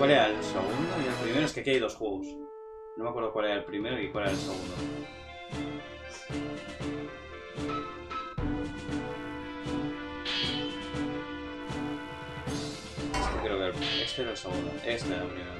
¿Cuál era el segundo y el primero? Es que aquí hay dos juegos. No me acuerdo cuál era el primero y cuál era el segundo. Este creo que el- este era el segundo. Este era el primero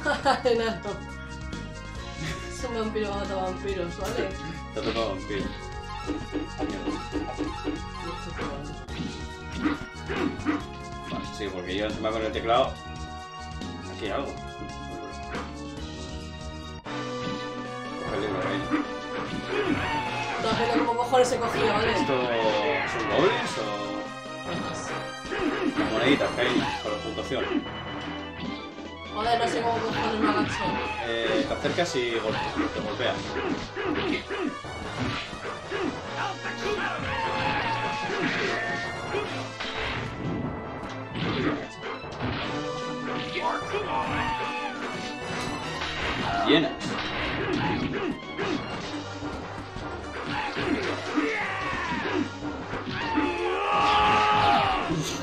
Enano. Es un vampiro mata vampiros, ¿vale? Te ha tocado vampiro. Vale. Sí, porque yo encima con el teclado. Aquí hay algo. Coge el libro, ahí. No sé cómo cojones se cogía, ¿vale? ¿Esto son goblins o.? Las moneditas que hay con la puntuación. Joder, no sé cómo me agacho. Eh, te acercas y gol- te golpeas.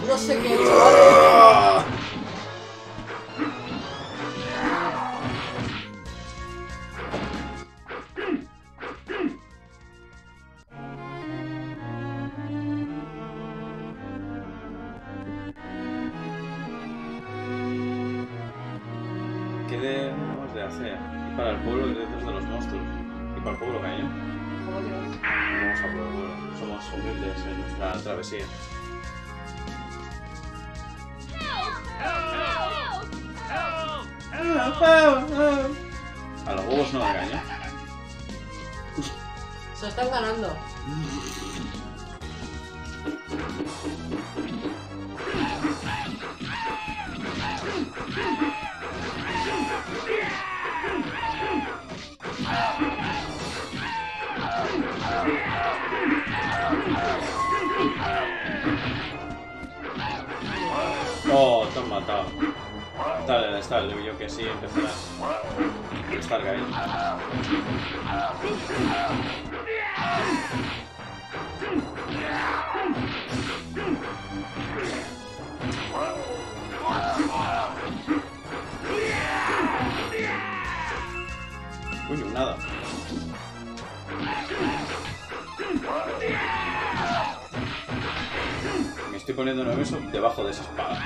No sé qué he hecho, ¿vale? Oh, te han matado. Dale, está, yo que sí empezarás. Estar ahí. Uy, nada. Me estoy poniendo nervioso debajo de esa espada.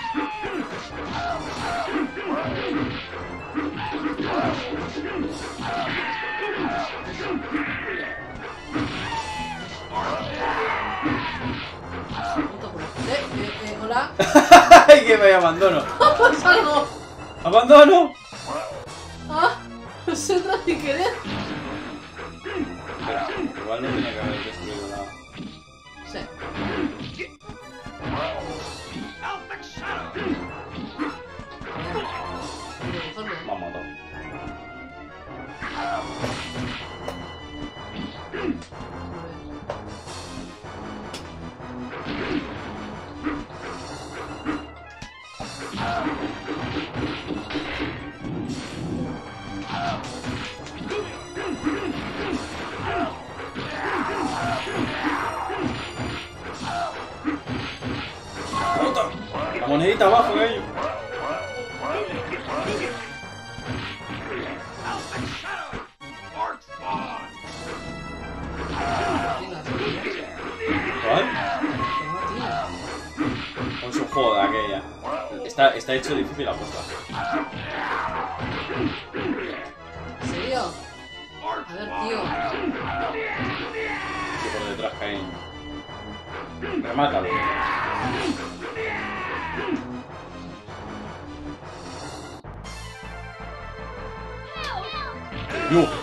Eh, eh, eh, hola. ¡Ay, que me abandono! ¿Pasa algo? ¡Abandono! Ah, se entra sin querer. Espera, igual no tenía que haber destruido la... Sí. Joder. Me ha monedita abajo, gallo. ¿Cuál? Un juego de aquella. Está, está hecho difícil la apuesta. ¿En serio? A ver, tío. Que por detrás caen. Remátalo. ¡No!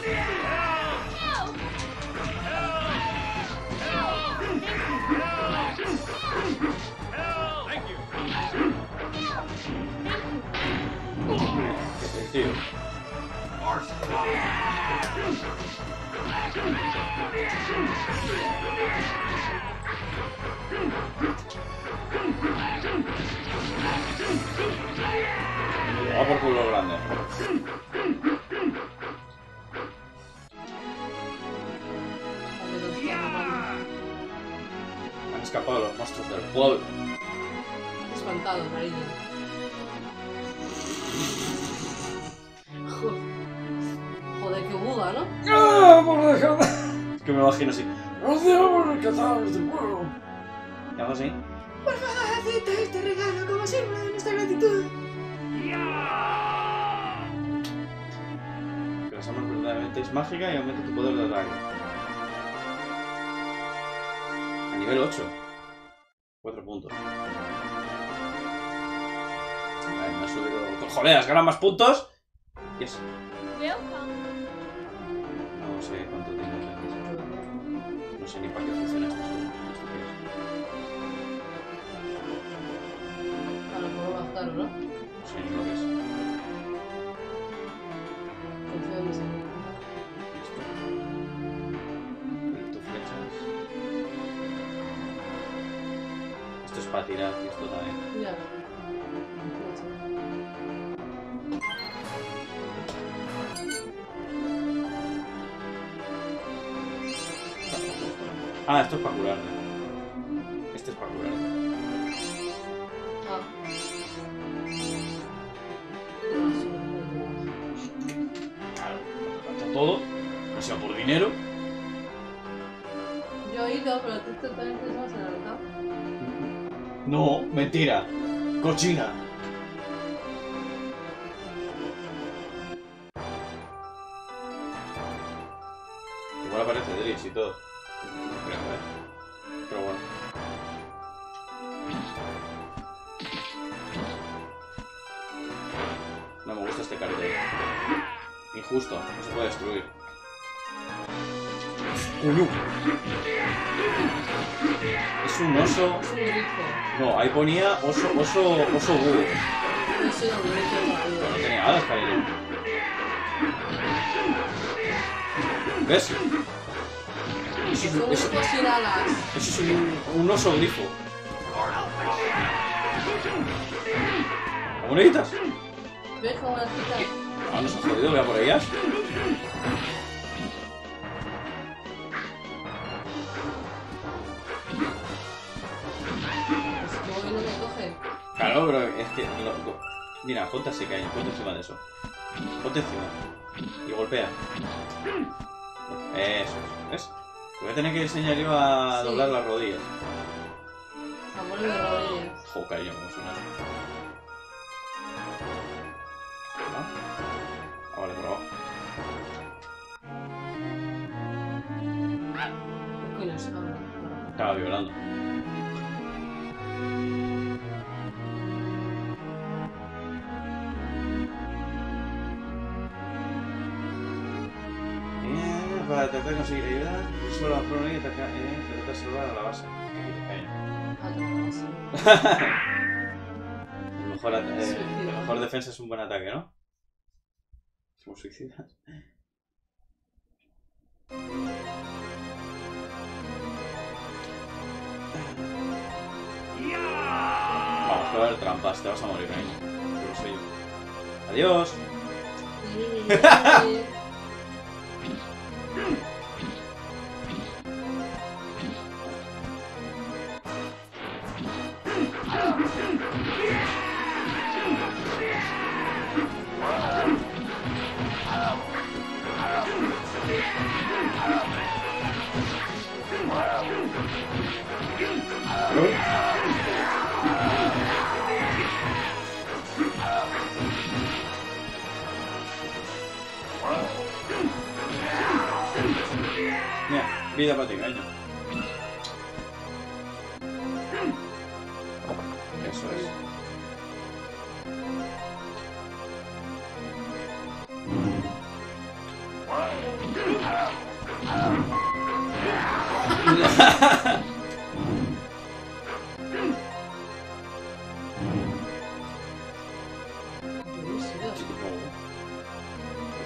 ¡Joder! ¿Has ganado más puntos? Yes. No todo, no sea por dinero. Yo he ido, pero tú te- también pensabas en la verdad. No, mentira. Cochina. Oso, oso, oso búho. Eso era un grifo Pero no todavía. tenía alas, cariño. ¿Ves? Eso es, Es un eso- grifo sin alas. eso es un, un oso grifo. ¿Moneditas? ¿Ves cómo las quitas? Ah, nos ha jodido, voy a por ellas. Es que... Mira, ponte así, cariño, ponte encima de eso. Ponte encima. Y golpea. Eso, es, ¿ves? Te voy a tener que enseñar yo a Sí. doblar las rodillas. Amor de rodillas. Jo, cariño, cómo suena eso. ¿Ah? Vale, por abajo. Estaba violando. Para tratar de conseguir ayuda, solo la atacar, eh, tratar de salvar a la base. No, sí. El mejor, eh, la mejor defensa es un buen ataque, ¿no? Somos suicidas. Vamos, a haber trampas, te vas a morir ahí. Yo lo sé yo. Adiós. vida para ti, caño. Eso es.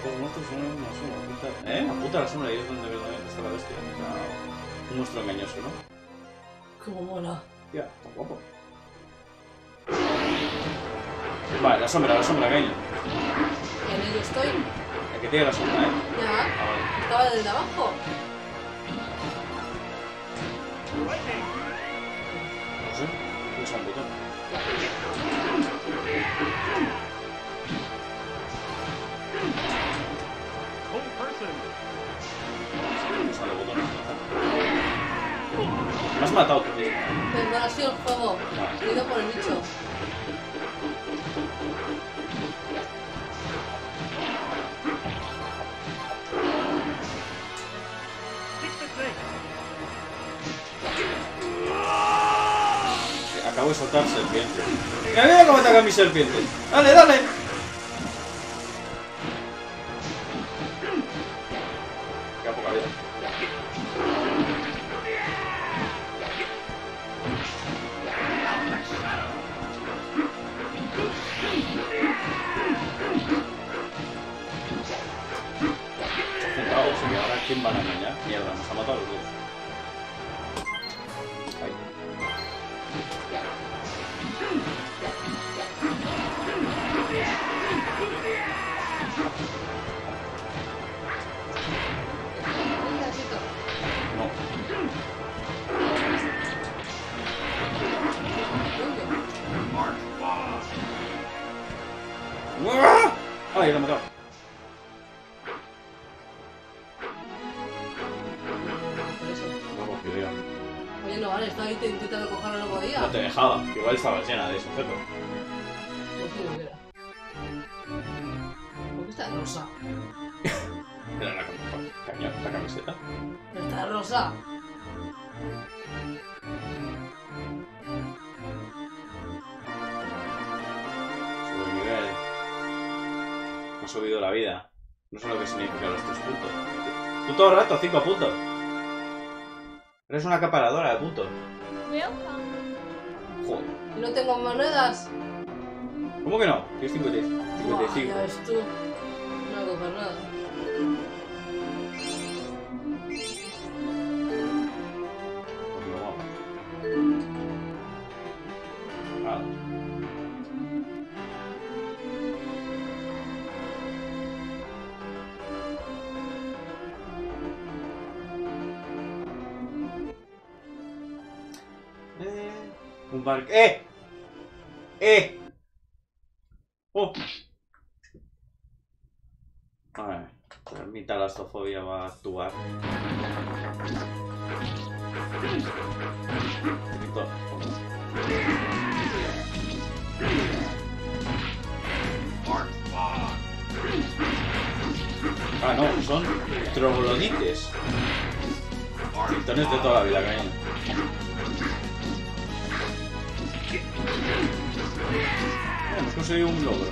Estos monstruos son una ¿Eh? Apunta a la sombra y es donde verdaderamente está la bestia. Un monstruo engañoso, ¿no? Como mola. Ya, está guapo. Vale, la sombra, la sombra, caño. En ello estoy. El que tiene la sombra, ¿eh? Ya. Ah, vale. Estaba desde abajo. No sé. Pulsa un botón. Home person. Me has matado tú mismo. Pero ha sido el fuego. Ido por el bicho. Acabo de soltar serpiente. Mira, mira cómo ataca mi serpiente. Dale, dale. Eres una acaparadora un. ¡Eh! ¡Eh! ¡Oh! A ver, mi talastofobia va a actuar. Ah, no, son troglodites. Tritones de toda la vida, cariño. Hemos conseguido un logro.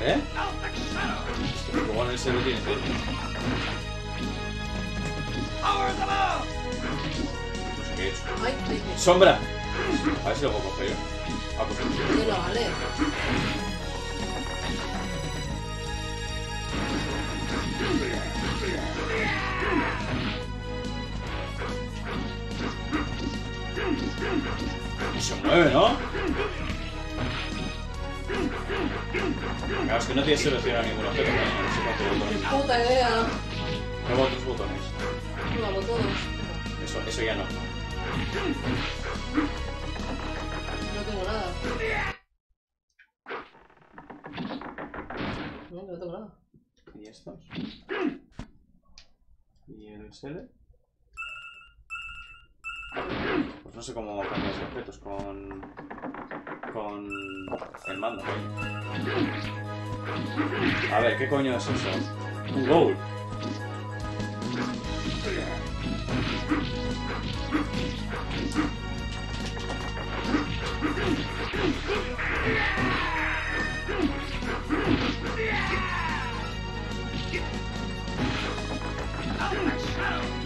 ¿Eh? Luego en el cero tiene que No sé qué es. ¡Sombra! A ver si lo puedo coger yo. Ah, pues Oye, no vale. ¿No? Claro, es que no tienes seleccionado ningún objeto, ¿no? No sé cuántos botones. Puta idea. Prueba otros botones. No hago todos. Eso, eso ya no. No tengo nada. No, no tengo nada. ¿Y estos? ¿Y el SL? A ver, ¿qué coño es eso? Un.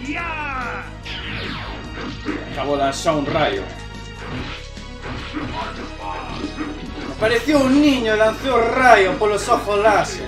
Yeah! Acabo de lanzar un rayo. Apareció un niño lanzó un rayo por los ojos láser.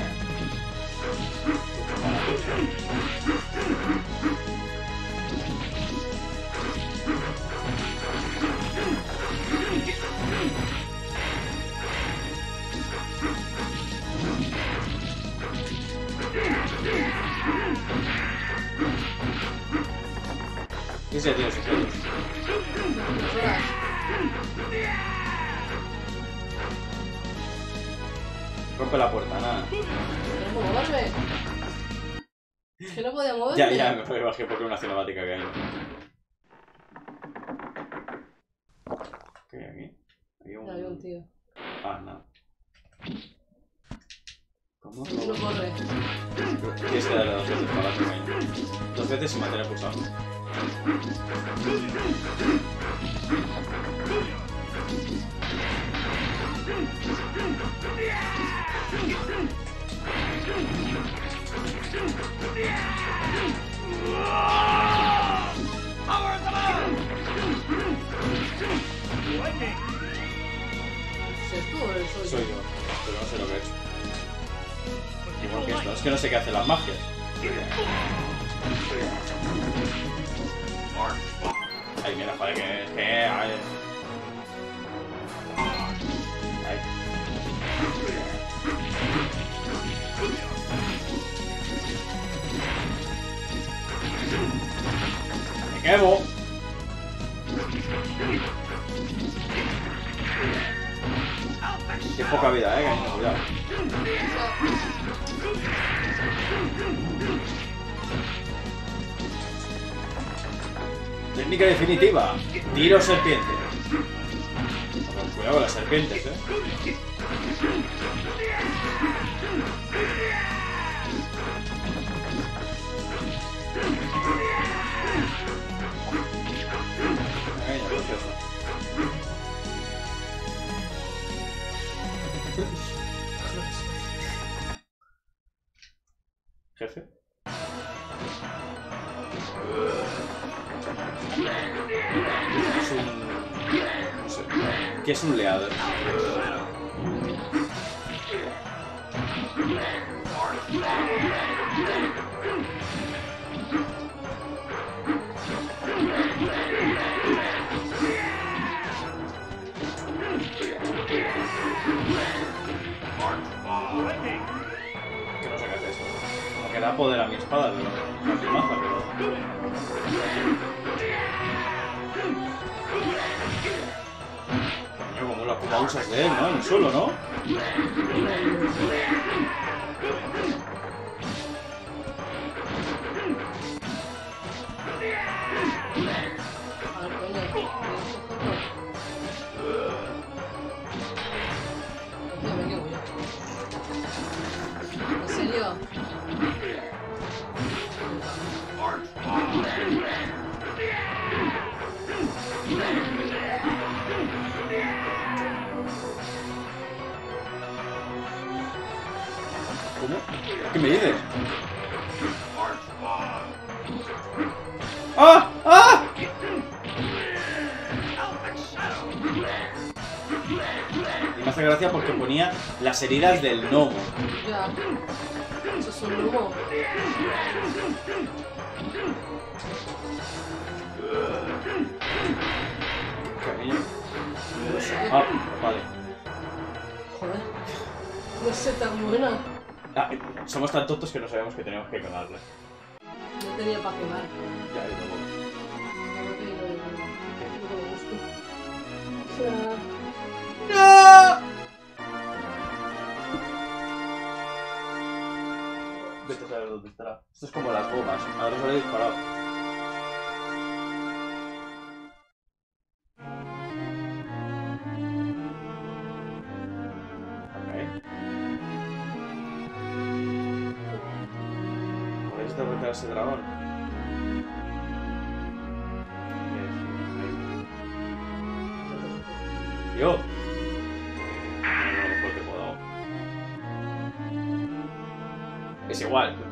Quemo. Qué poca vida, eh, cuidado. Técnica definitiva. Tiro serpiente. Cuidado con las serpientes, eh. ¿Qué me dices? ¡Ah! ¡Ah! Y me hace gracia porque ponía las heridas del gnomo. Ya. Eso es un humo. Cariño. Ah, vale. Joder. No sé tan buena. Ah, somos tan tontos que no sabemos que tenemos que quemarle. No tenía para quemar. Ya, y luego... No. Vete a saber dónde estará. Esto es como las bombas. Ahora os lo he disparado.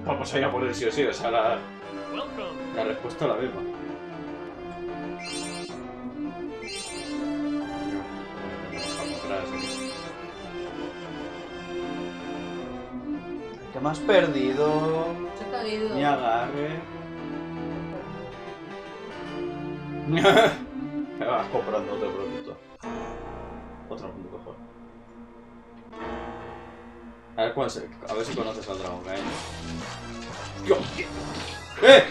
Vamos a ir a por el sí o sí, o sea, la, la respuesta es la misma. ¿Qué me has perdido? Caído. Mi agarre. Me vas comprando otro producto. A ver si conoces al dragón, ¿eh? ¡Yo! ¡Eh!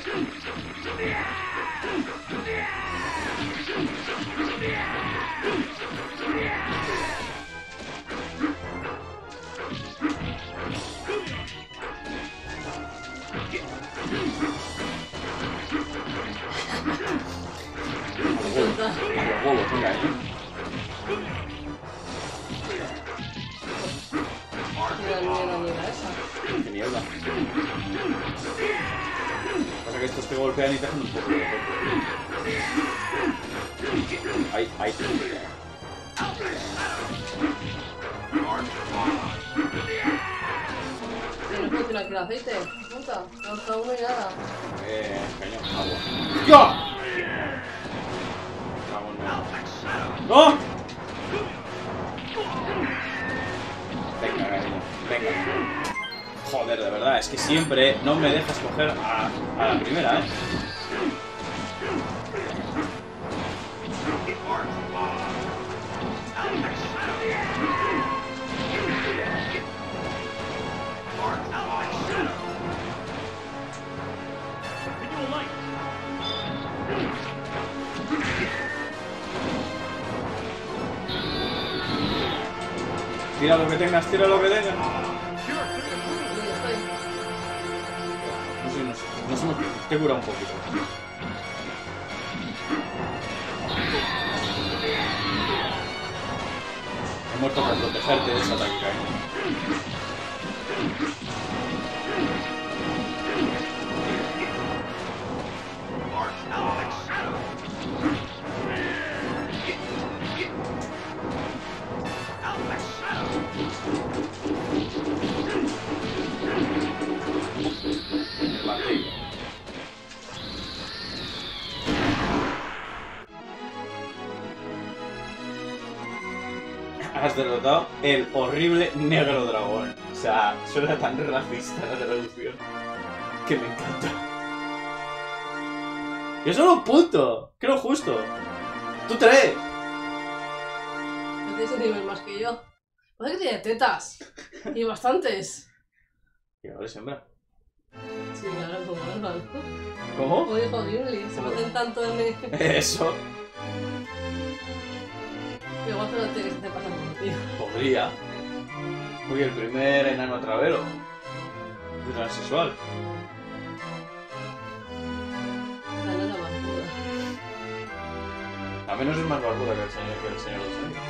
No me dejas coger a, a la primera, ¿eh? Has derrotado el horrible negro dragón. O sea, suena tan racista la traducción. Que me encanta. Yo solo un punto. Lo justo. Tú tres. No tienes un nivel más que yo. Parece que tiene tetas. Y bastantes. Y ahora es hembra. Sí, ahora como Alban. ¿Cómo? Como dijo Gimli, se parecen tanto en. Eso. Igual que hacer pasar por ti. Podría. Uy, el primer enano travelo. De transexual. La nana más pura. A menos es más barbuda que el señor, que el señor de los Anillos.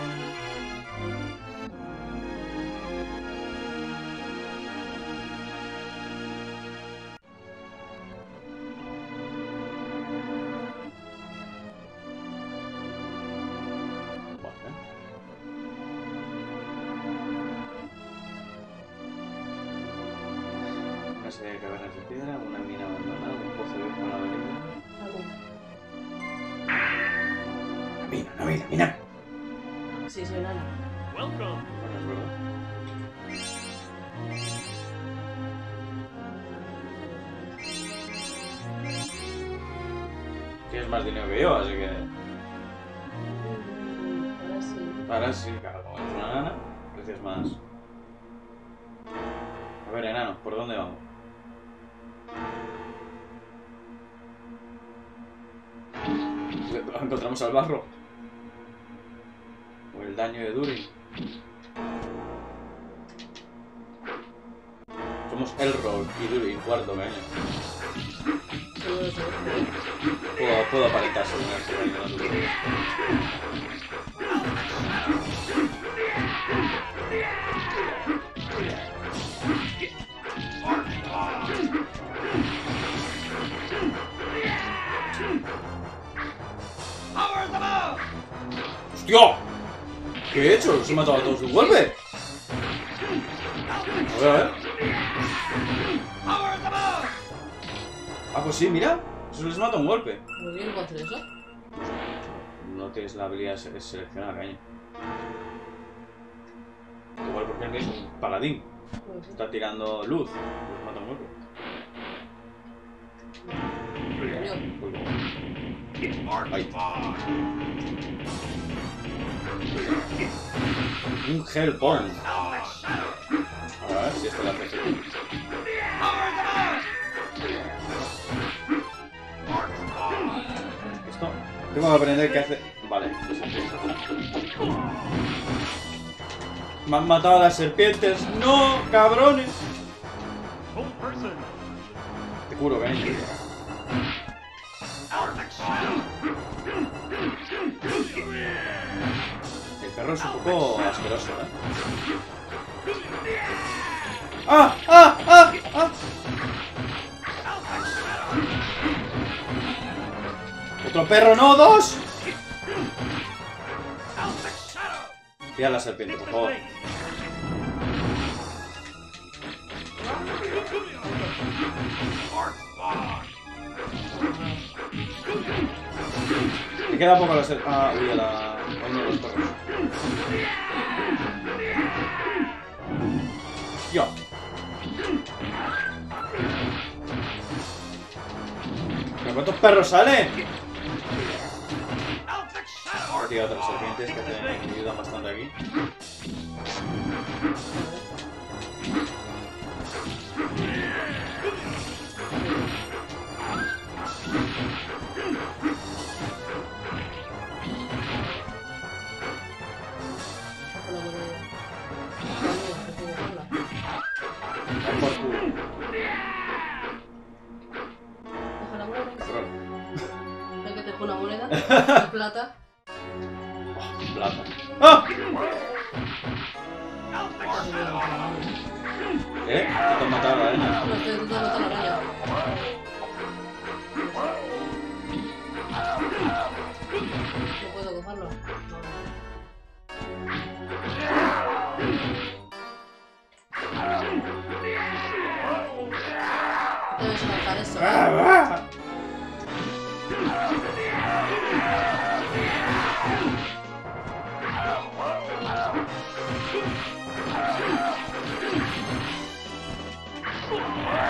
puedo solucionar. Puedo, puedo aparentar solucionar ¡Hostia! ¿Qué he hecho? ¿Se he matado a todos de golpe? A ver, a ver. Pues sí, mira. Eso les mata un golpe. Muy bien, ¿puedo hacer eso? No tienes la habilidad de se- seleccionar, caño. Igual porque él es un paladín. Pues. Está tirando luz. Les mata un golpe. Ay. Un Hellborn. A ver si esto le hace Tengo que aprender qué hace. Vale. pues. Me han matado a las serpientes. ¡No, cabrones! Te curo, cariño. El perro es un poco asqueroso, ¿eh? ¡Ah! ¡Ah! ¡Ah! ¡Ah! ¡Otro perro, no! ¡Dos! Tira la serpiente, por favor. Me queda poco la ser... Ah, uy, a la... de los perros. Yo. ¿Pero cuántos perros salen? He tirado otras serpientes que te ayudan bastante aquí. Saco ¿Eh? Te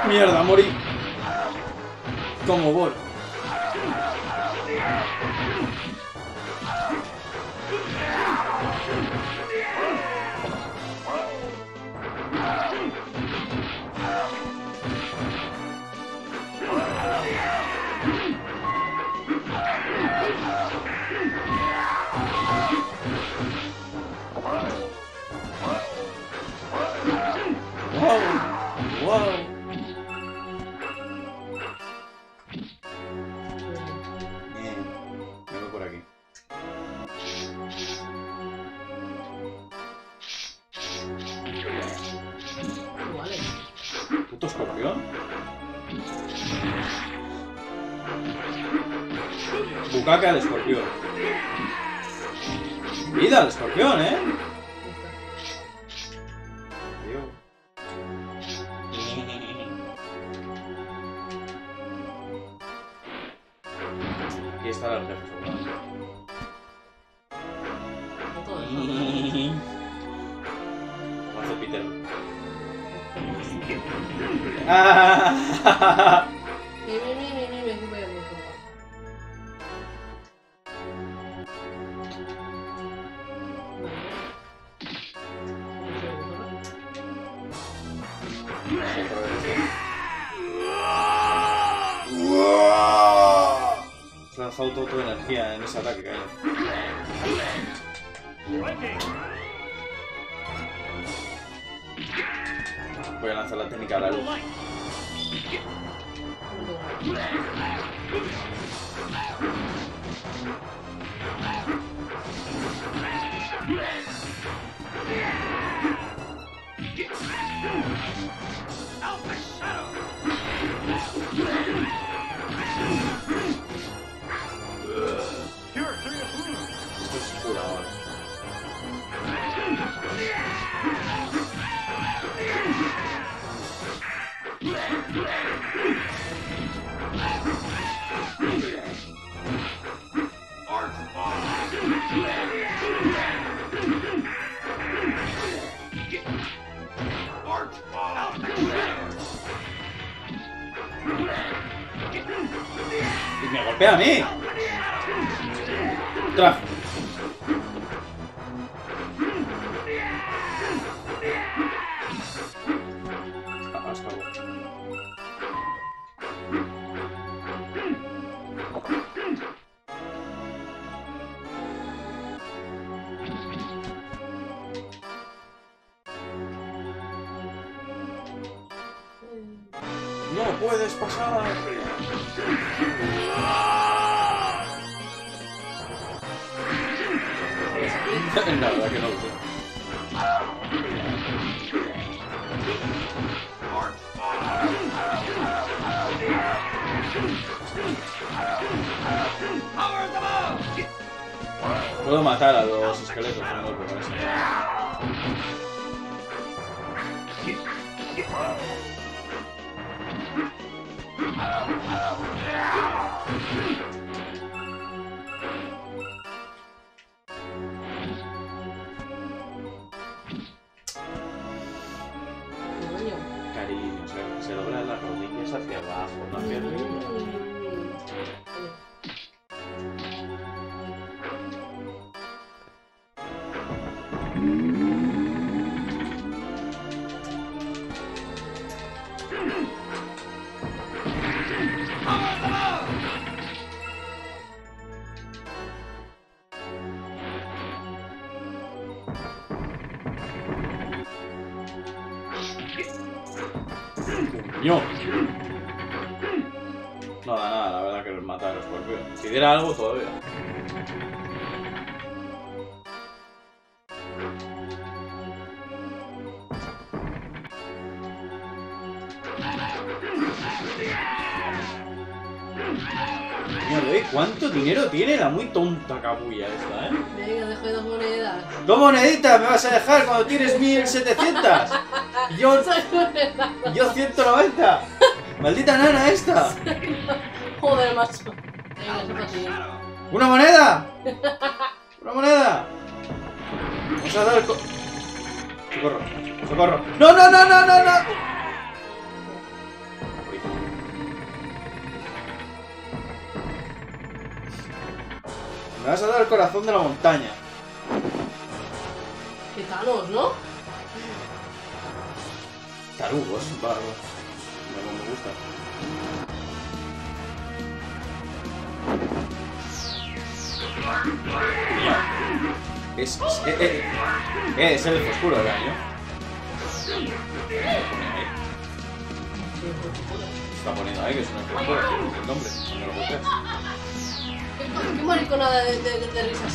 Mierda, morí. Como bol. ¿Puto escorpión? Bucaca al escorpión. Vida al escorpión, ¿eh? Puedes pasar. La verdad que no lo sé. Puedo matar a los esqueletos con un Algo todavía. ¿eh? ¿Cuánto dinero tiene la muy tonta cabulla esta, eh? Venga, dejo dos monedas. ¡Dos moneditas me vas a dejar cuando tienes 1700! Yo, yo 190. ¡Maldita nana esta! Joder, macho. ¡Una moneda! ¡Una moneda! Vamos a dar el co- ¡Socorro! ¡Socorro! ¡No, no, no, no, no, no! Me vas a dar el corazón de la montaña. Gitanos, ¿no? Tarugos, barro. Me gusta. Es, es, eh, eh, eh, es el oscuro del año. Está poniendo ahí que es un elfo oscuro, es el nombre, no lo golpeas. ¿Qué, mariconada de, de, de, de risa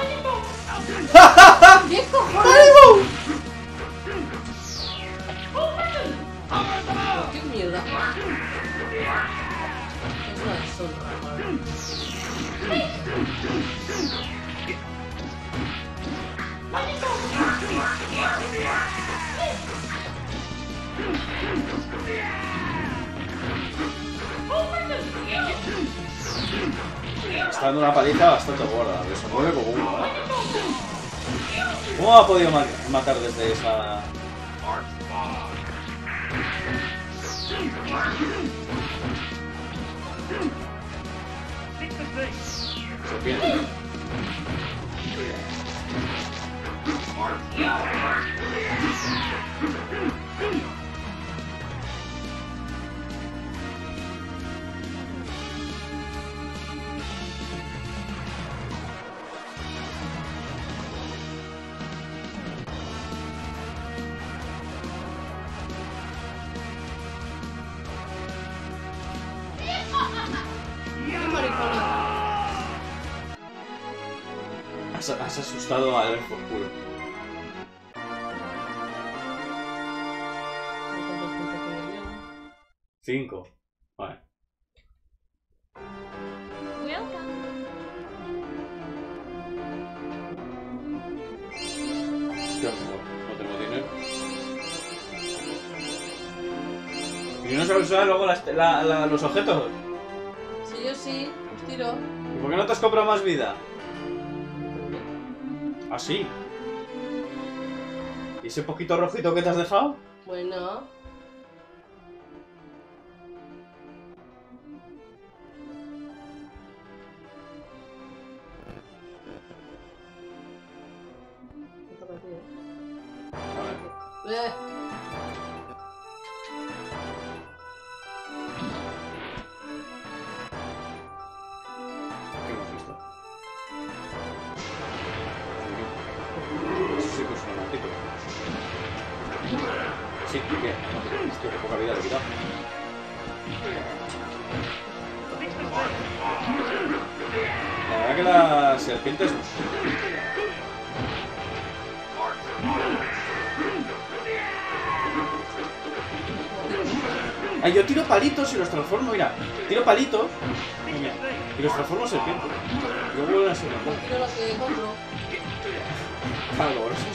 esa? ¿Qué cojones? ¿Qué mierda? Es una deshonra. Está dando una paliza bastante gorda, que se mueve como uno. ¿Cómo ha podido ma- matar desde esa...? The has asustado a elfo oscuro. Cinco. Vale. Yo no tengo dinero. ¿Y no sabes usar luego las- la- la- los objetos? Si yo sí, os tiro. ¿Y por qué no te has comprado más vida? ¿Ah, sí? ¿Y ese poquito rojito que te has dejado? Bueno.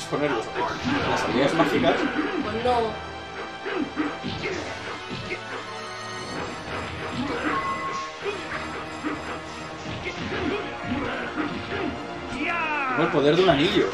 Poner los las habilidades mágicas. Pues no. El poder de un anillo.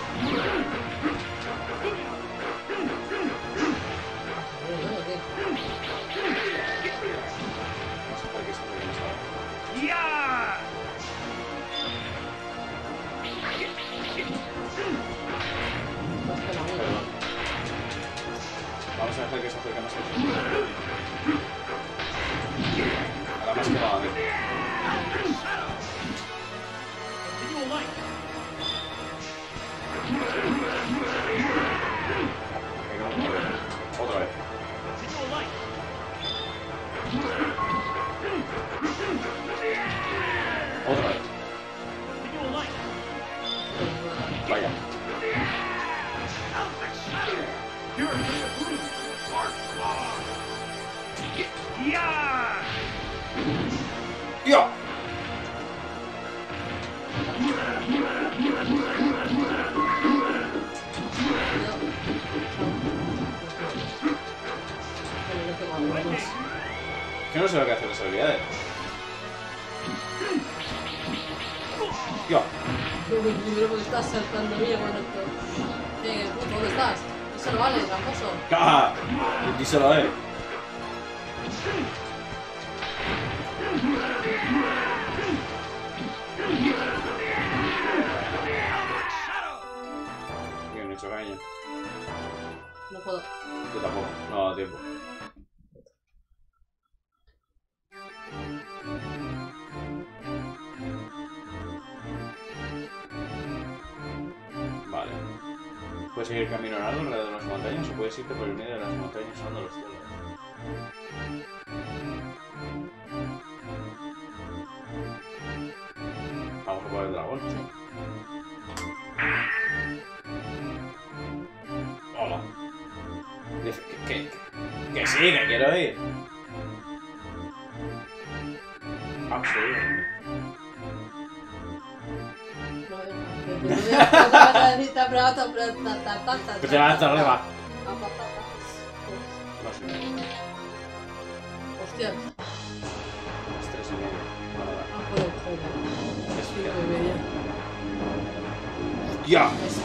Puedes seguir camino largo alrededor de las montañas o puedes irte por el medio de las montañas usando los cielos. Vamos a por el dragón. Hola. Dice que, que, que sí, que quiero ir. Vas a decir, ta, ta, ta, ta. Hostia. Las tres y media. Nada. Ah, joder, joder. Es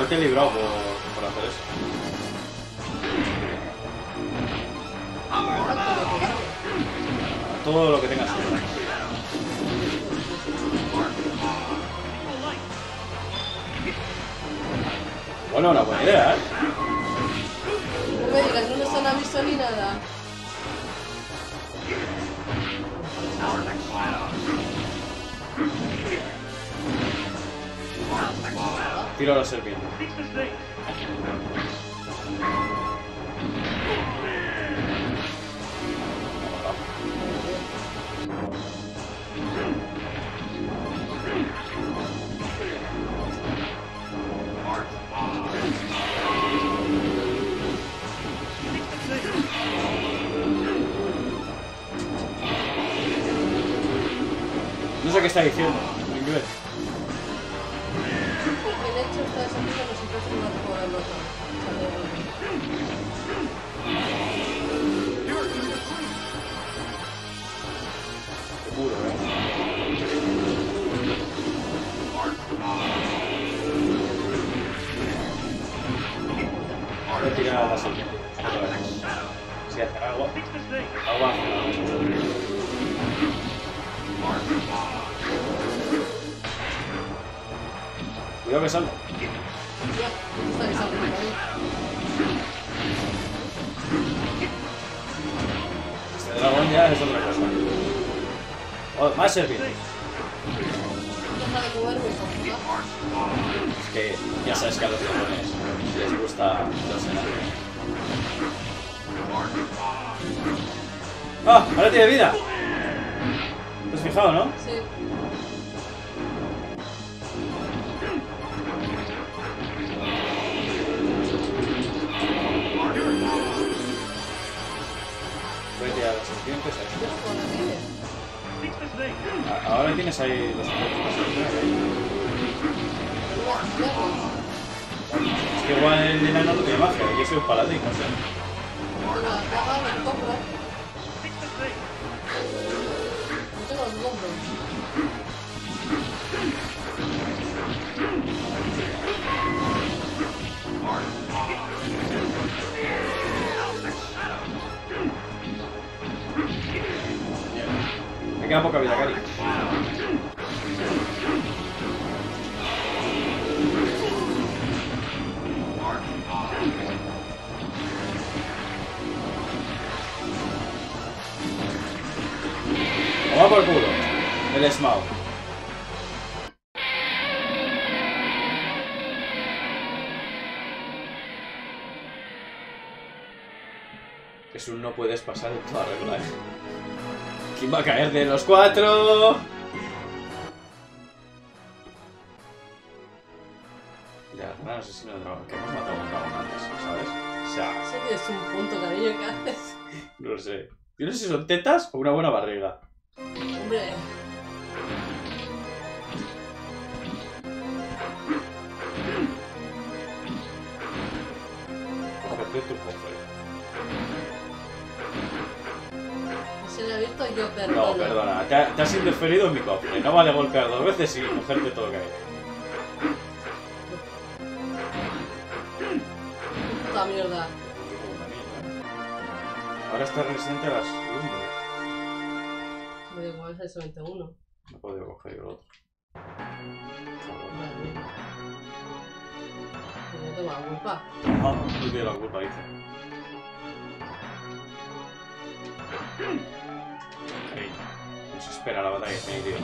Igual te he librado por, por hacer eso. Todo lo que tengas. Bueno, una buena idea, ¿eh? No me digas, no nos han aviso ni nada. Tiro a la serpiente. No sé qué está diciendo en inglés. Voy a tirar la serpiente. Si hace agua. Fix the snake. Agua. Cuidado que ahí. Este dragón ya es otra cosa. Oh, más serpientes. Es que ya sabes que a los dragones les gusta los. ¡Ah! ¡Ahora tiene vida! ¿Te has fijado, no? Sí. Voy a tirar las serpientes a Ya con la tiene. Fix the snake. A- Ahora tienes ahí los serpientes. Que igual el enano no tiene magia, yo soy un paladín, no sé. Me queda poca vida, Cari. El Smaug. Es un no puedes pasar en toda regla, ¿eh? ¿Quién va a caer de los cuatro? Ya, gran asesino de dragón. Que hemos matado a un dragón antes, ¿sabes? O sea, Sé que es un punto, cariño, ¿qué haces? no lo sé. Yo no sé si son tetas o una buena barriga. Hombre, Tu cofre. se le ha visto yo No, perdono. perdona. Te, te has interferido en mi cofre. No vale golpear dos veces y cogerte todo lo que hay. Puta mierda. Ahora está resistente a las lumbres. Me digo, ¿cuál es el 21? No he podido coger el otro. No tengo la culpa. No, no tiene la culpa, dice. Ahí. No se espera la batalla definitiva.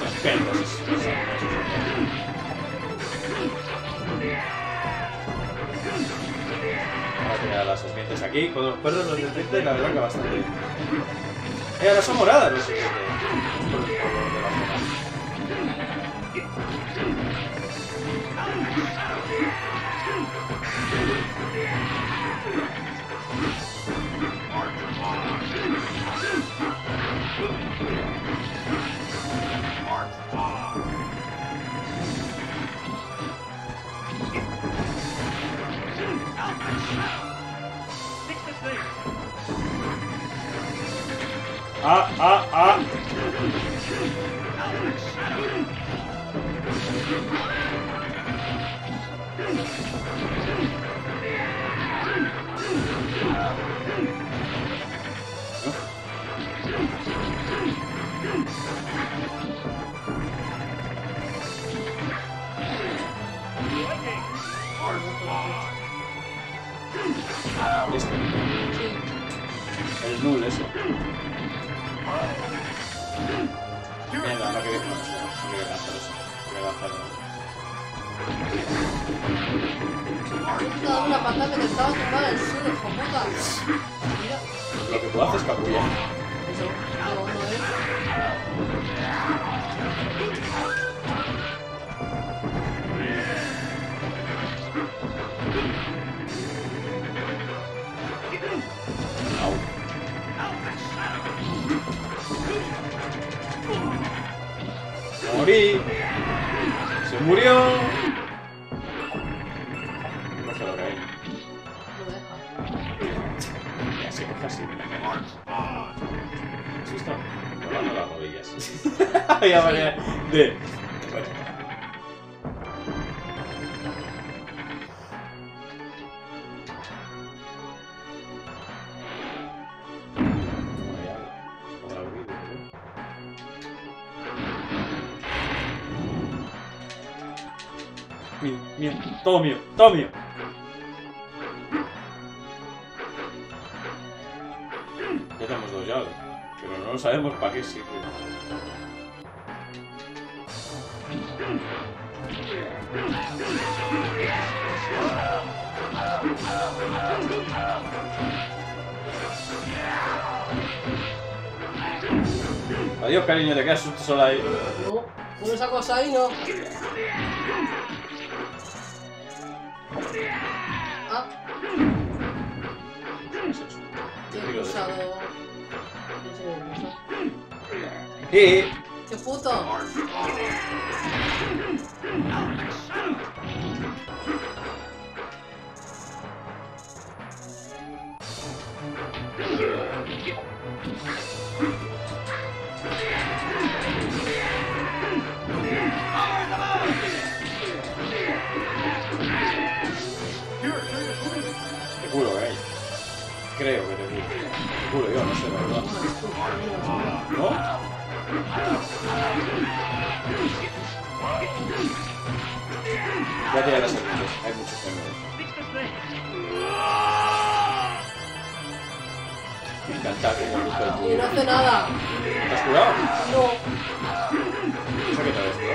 Tres perros. es- es- Ahora tirar las serpientes aquí. Con los perros los detecta la verdad que bastante. Eh, ahora son moradas los serpientes. Ah, ah, ah. Lightning. Este. Sí. El null, eso. Una patada que te estaba tumbada el suelo, hijo puta. Mira. Lo que puedo hacer es capullar. Murió. Cógelo, Caín. No deja. Ya se coge así. ¿Has visto? Volando las rodillas. ya vale. De. Mío. Ya tenemos dos llaves, pero no sabemos para qué sirve. Adiós, cariño, te quedas sola ahí. No, con esa cosa ahí no. Ah, ¿Qué es eso? he Digo, pulsado. No sé qué pulsar. Eh, ¡Qué puto! Creo que te. Te culo yo, no sé, la verdad. ¿No? Voy a tirar las semillas, hay muchos snake. Me encanta que me gusta el Y no hace nada. ¿Te has curado? No. ¿Eso qué tal es, tío?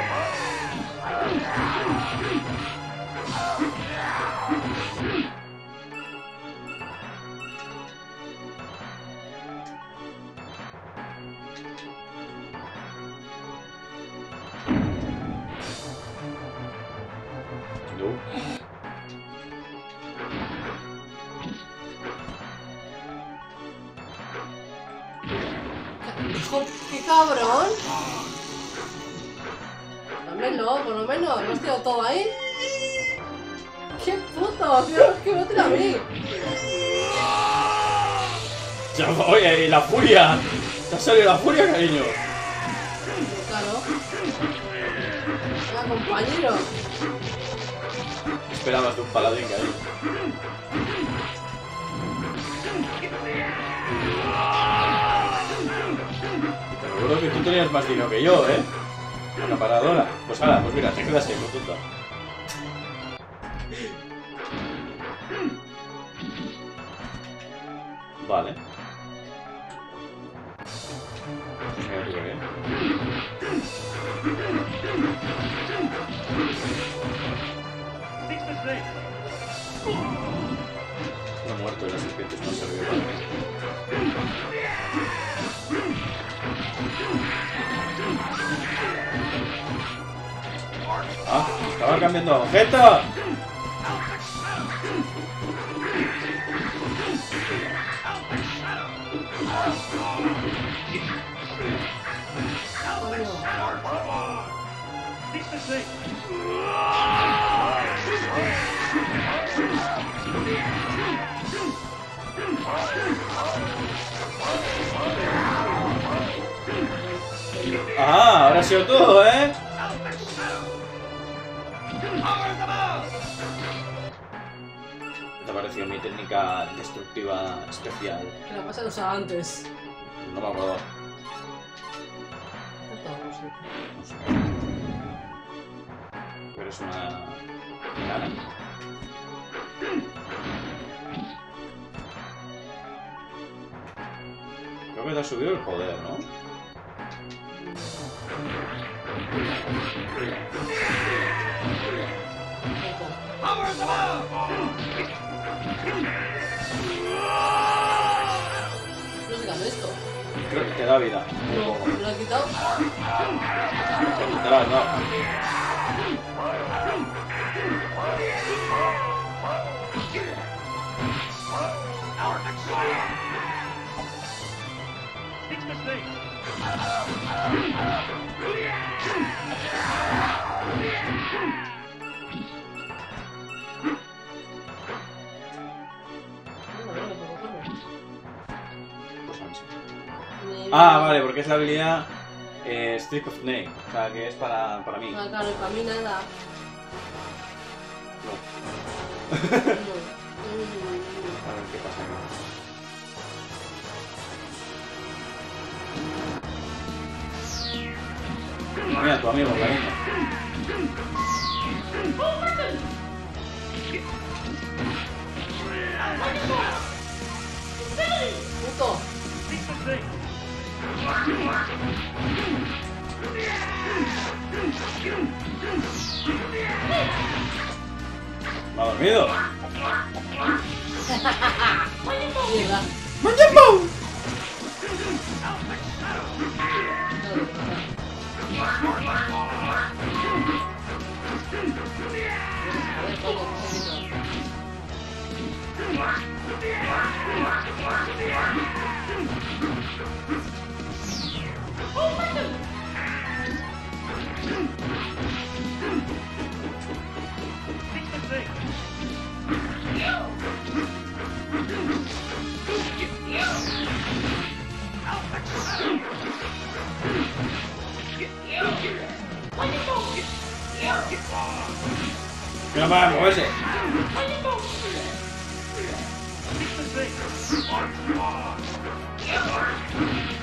Cabrón! Dámelo, por lo menos. ¿No has tirado todo ahí? ¡Qué puto! Tío, que me tira a mí. Ya, oye, la furia. ¿Te ha salido la furia, cariño? Claro. Venga, compañero. Esperabas de un paladín, cariño. Recuerdo que tú tenías más dinero que yo, ¿eh? Una paradora. Pues ahora, pues mira, te quedas ahí. Vale. Pues snake. No muerto y las serpientes no han servido para. Ah, estaba cambiando de objeto. Ah, ahora ha sido tú, ¿eh? ¿Qué te ha parecido mi técnica destructiva especial? Que la pasa usaba antes. No me acuerdo. No sé. No sé. ¿Tú eres una... enana? Creo que te ha subido el poder, ¿no? No qué hace esto. Creo que te da vida. No, me lo quitado. Te quitarás, ¿no? Ah, vale, porque es la habilidad eh, Streak of Snake. O sea, que es para, para mí. Ah, claro, para mí nada. No. No. A ver qué pasa aquí. Mira, tu amigo, cariño. Puto. ¿Me ha dormido? Mierda. Beat the snake. Que no para de moverse. Beat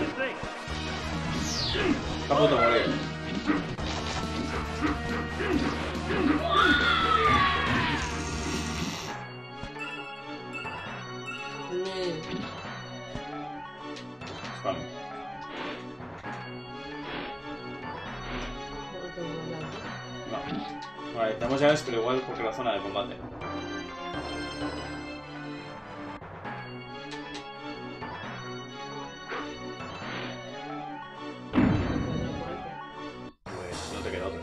the snake. Bueno, toca. Tenemos llaves, pero igual porque la zona de combate. Pues no te queda otra.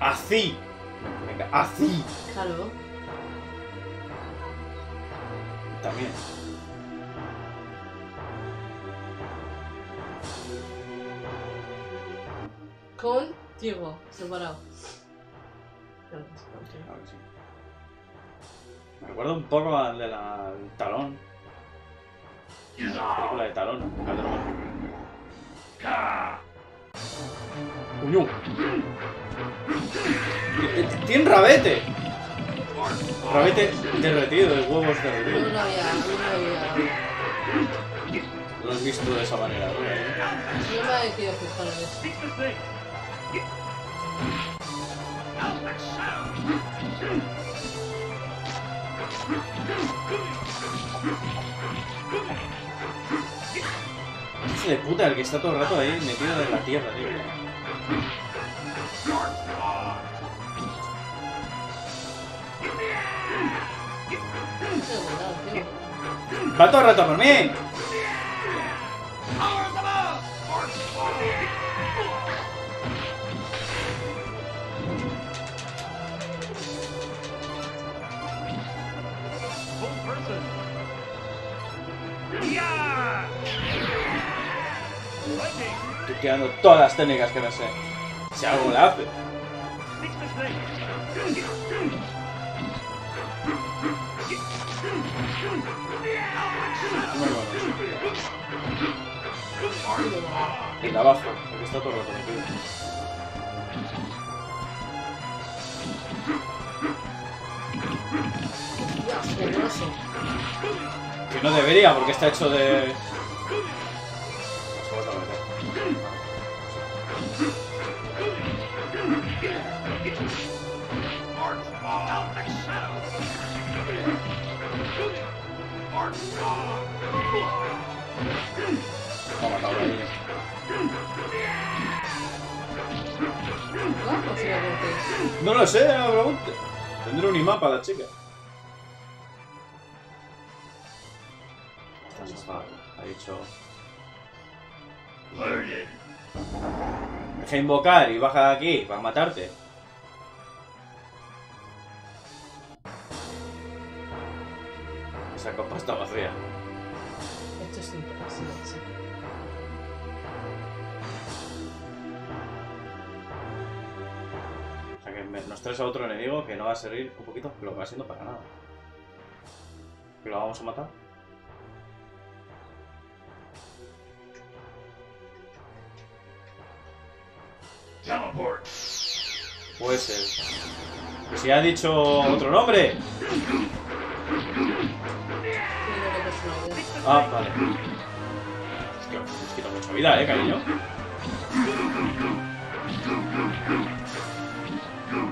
¡Así! Venga, así. Claro. También. Contigo. Separado. Claro, que sí. Me recuerda un poco al de la al Talón. La película de Talón. Ladrón. ¡Uñu! ¡Tiene rabete! Rabete derretido, de huevos No derretidos. lo había, no lo has visto de esa manera, ¿no? No me había querido fijar Hijo de puta, el que está todo el rato ahí metido en la tierra, tío. ¡Va todo el rato por mí! Tirando todas las técnicas que me sé. Si algo le hace. Muy bueno. El de abajo, el que está todo asqueroso. Que no debería, porque está hecho de. ¿No? Lo sé, no me pregunte. Tendré un imán para la chica. Ha dicho. Deja invocar y baja de aquí para matarte. Esa copa está vacía. Esto es sí. O sea que nos traes a otro enemigo que no va a servir un poquito, pero va siendo para nada. ¿Que lo vamos a matar? Puede ser. Que si ha dicho otro nombre. Ah, vale. Hostia, nos quita mucha vida, eh, cariño.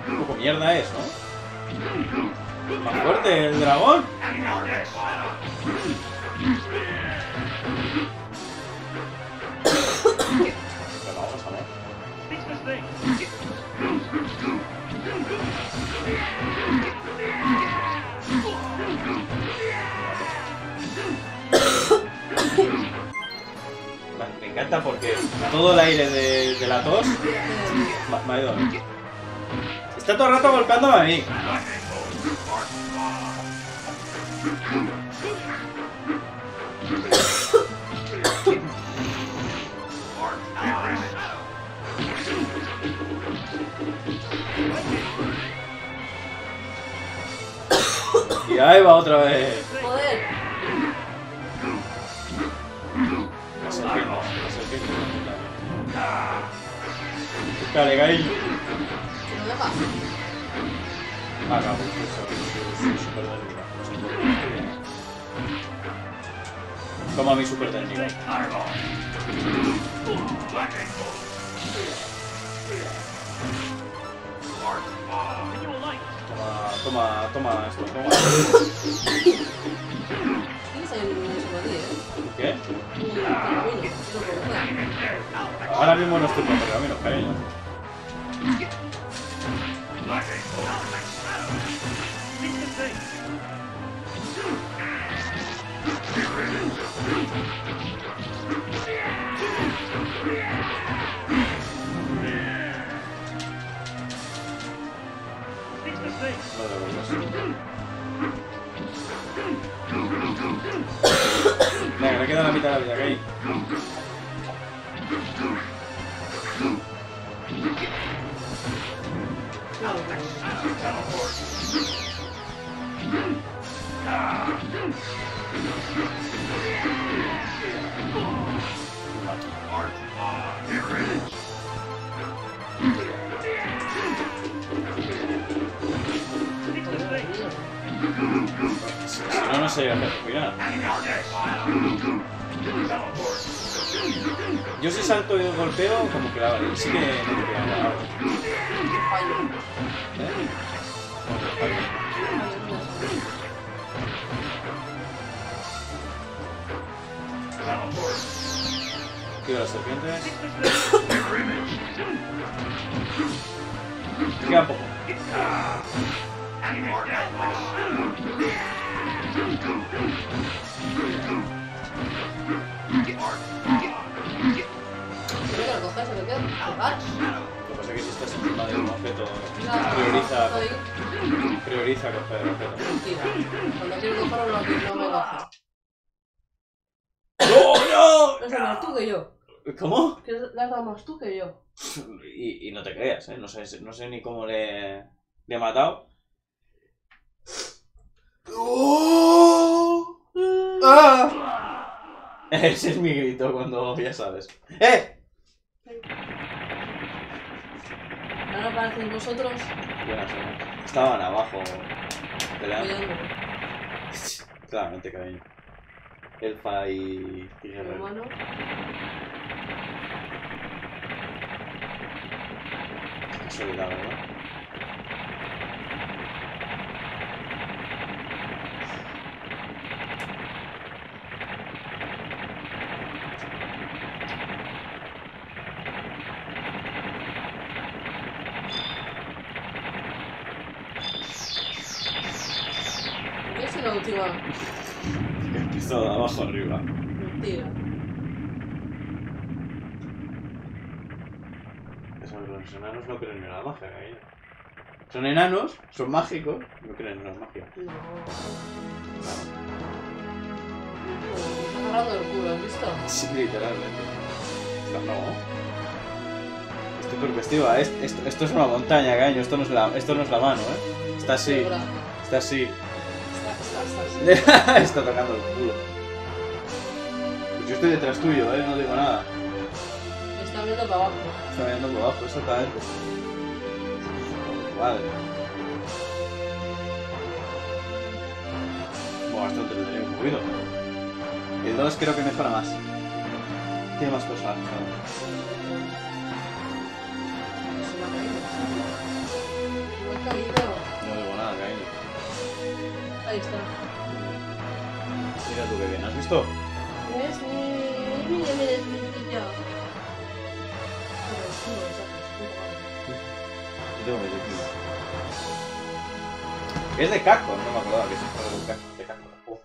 Un poco mierda es, ¿no? Más fuerte el dragón. Me- encanta porque todo el aire de, la tos me, ha. Está todo el rato golpeándome a mí. Y ahí va otra vez. Joder. Dale, no qué. Toma mi super técnica. Toma, toma, toma esto, toma. ¿eh? ¿Qué? Ahora mismo no estoy por pergamino, cariño. Fix Venga, me queda la mitad de la vida, Kay. Fix no, no sé. Cuidado. Yo si salto y golpeo, como que la sí que no nada. Las serpientes. Queda poco. Se me queda coger, se me queda coger. Lo que pasa es que si estás encima de un objeto, prioriza, prioriza coger el objeto. Mentira. Cuando quiero cogerlo no, no me coge. ¡No, No sé más tú que yo. no! ¿Cómo? Que has dado más tú que yo. Y, y no te creas, ¿eh? No sé, no sé ni cómo le, le he matado. ¡Ah! Ese es mi grito cuando ya sabes. ¡Eh! Ahora aparecen vosotros Yo no sé. Estaban abajo. Peleando. Claramente, cariño. Elfa y, y guerrero. hermano. Casualidad, ¿verdad? Última. Empezó de abajo arriba. Tira. Eso, Los enanos no creen en la magia, cariño. Son enanos, son mágicos, no creen en la magia. No. Está agarrando el culo, ¿has visto? Sí, literalmente. Esto no. Estoy por festiva. Es- Esto, esto es una montaña, cariño. Esto no es la, esto no es la mano, ¿eh? Está así. Está así. Está, tocando el culo. Pues yo estoy detrás tuyo, ¿eh? No digo nada. Me está viendo para abajo. Está mirando por abajo, exactamente. Vale. Bueno, bastante entretenido movido. El 2 creo que mejora más. Tiene más cosas. ¿no? Se me ha caído. Se me ha caído. No digo nada, cariño. Ahí está. Mira tú que bien, ¿has visto? Es mi... Mira, mira, sí, tengo kilo. Es de Capcom, no me acordaba que es de. De Capcom. Oh.